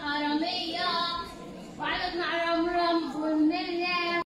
حرمين